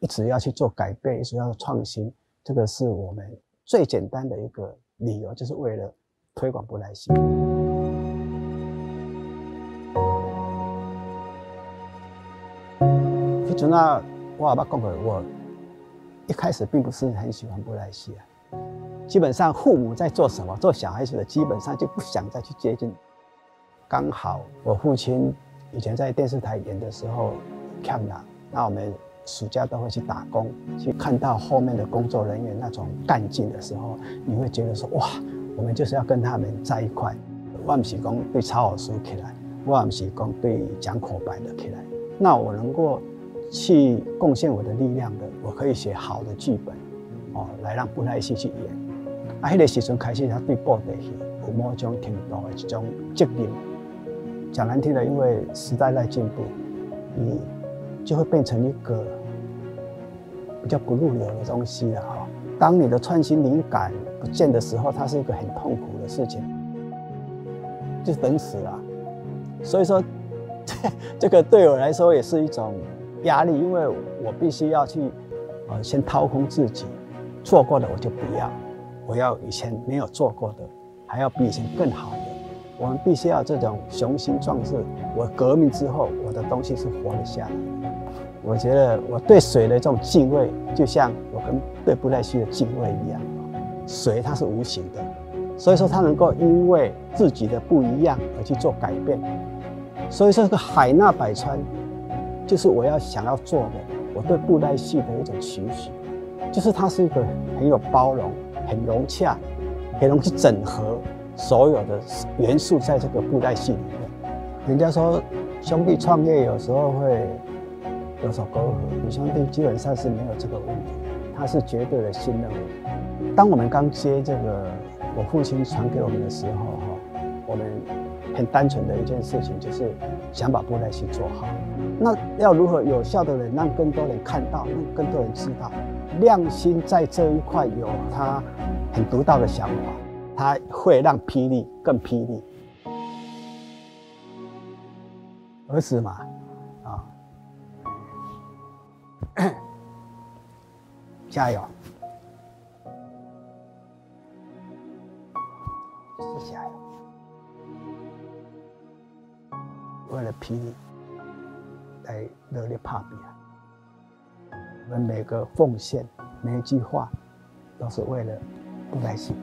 一直要去做改变，一直要创新，这个是我们最简单的一个理由，就是为了推广布袋戏。迄阵啊，我阿爸讲过，我一开始并不是很喜欢布袋戏啊。基本上父母在做什么，做小孩子的基本上就不想再去接近。刚好我父亲以前在电视台演的时候看了，那我们暑假都会去打工，去看到后面的工作人员那种干劲的时候，你会觉得说哇，我们就是要跟他们在一块。我不是讲对抄好书起来，我不是讲对讲口白的起来，那我能够去贡献我的力量的，我可以写好的剧本，哦，来让布袋戏去演。啊，迄个时阵开始，他对布袋戏有某种程度的一种责任。讲难听的，因为时代在进步，你就会变成一个比较不入流的东西了哈。当你的创新灵感不见的时候，它是一个很痛苦的事情，就等死了。所以说，这 这个对我来说也是一种压力，因为我必须要去呃先掏空自己，做过的我就不要，我要以前没有做过的，还要比以前更好的。我们必须要这种雄心壮志。我革命之后，我的东西是活得下来。我觉得我对水的这种敬畏，就像我跟对布袋戏的敬畏一样。水它是无形的，所以说它能够因为自己的不一样而去做改变。所以说这个海纳百川，就是我要想要做的。我对布袋戏的一种期许，就是它是一个很有包容、很融洽、很容易整合。所有的元素在这个布袋戏里面，人家说兄弟创业有时候会有所隔阂，我兄弟基本上是没有这个问题，他是绝对的信任我。当我们刚接这个我父亲传给我们的时候，哈，我们很单纯的一件事情就是想把布袋戏做好。那要如何有效的人让更多人看到，让更多人知道，亮星在这一块有他很独到的想法。它会让霹雳更霹雳，儿子嘛，加油，是加油，为了霹雳来热烈帕比啊！我们每个奉献，每一句话，都是为了不担心。